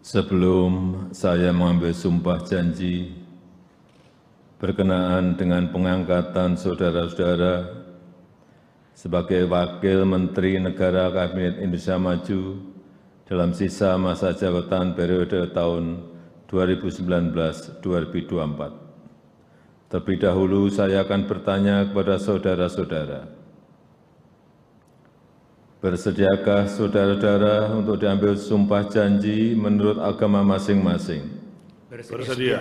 Sebelum saya mengambil sumpah janji berkenaan dengan pengangkatan saudara-saudara sebagai Wakil Menteri Negara Kabinet Indonesia Maju dalam sisa masa jabatan periode tahun 2019-2024. Terlebih dahulu saya akan bertanya kepada saudara-saudara, Bersediakah saudara-saudara untuk diambil sumpah janji menurut agama masing-masing? Bersedia.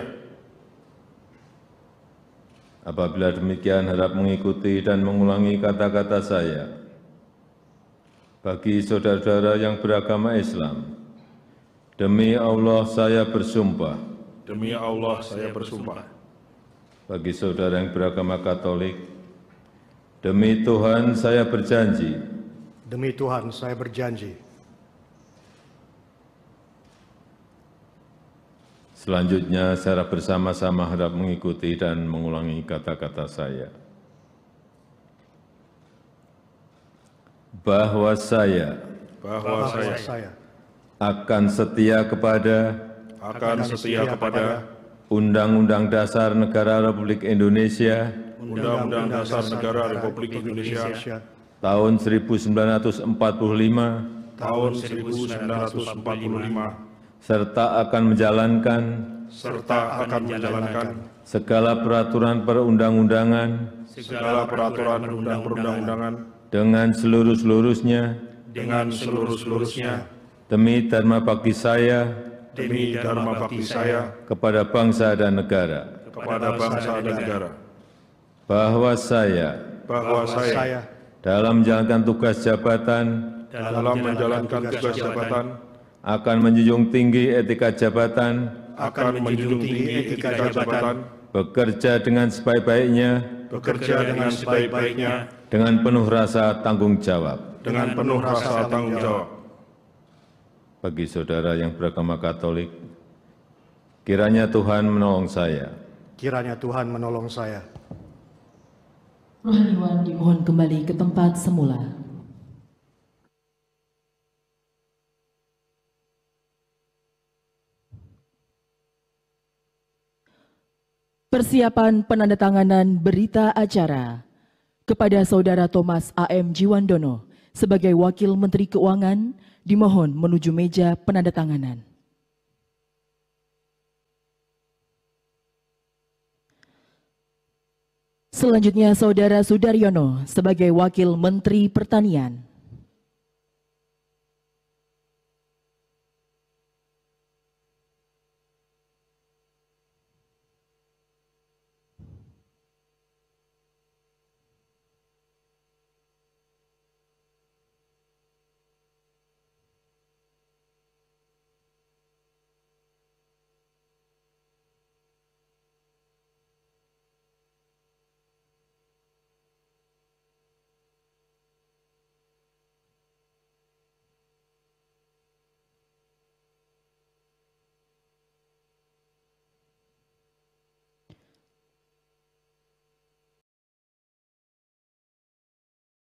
Apabila demikian harap mengikuti dan mengulangi kata-kata saya. Bagi saudara-saudara yang beragama Islam, demi Allah saya bersumpah. Demi Allah saya bersumpah. Bagi saudara yang beragama Katolik, demi Tuhan saya berjanji Demi Tuhan saya berjanji. Selanjutnya secara bersama-sama harap mengikuti dan mengulangi kata-kata saya. Bahwa saya Bahwa saya saya akan setia kepada akan setia kepada Undang-Undang Dasar Negara Republik Indonesia Undang-Undang Dasar Negara Republik Indonesia tahun 1945 tahun 1945 serta akan menjalankan serta akan menjalankan segala peraturan perundang-undangan. Segala peraturan undang-perundang-undangan dengan seluruh-seluruhnya. Dengan seluruh-seluruhnya. Demi dharma bakti saya. Demi dharma bakti saya. Kepada bangsa dan negara. Kepada bangsa dan negara. Bahwa saya. Bahwa saya dalam menjalankan tugas jabatan dalam menjalankan tugas jabatan akan menjunjung tinggi etika jabatan akan menjunjung tinggi etika jabatan bekerja dengan sebaik-baiknya bekerja dengan sebaik-baiknya dengan penuh rasa tanggung jawab. dengan penuh rasa tanggung jawab. Bagi saudara yang beragama Katolik kiranya Tuhan menolong saya. Kiranya Tuhan menolong saya. Rohaniwan dimohon kembali ke tempat semula. Persiapan penandatanganan berita acara kepada Saudara Thomas A.M. Jiwandono sebagai Wakil Menteri Keuangan dimohon menuju meja penandatanganan. Selanjutnya Saudara Sudaryono sebagai Wakil Menteri Pertanian.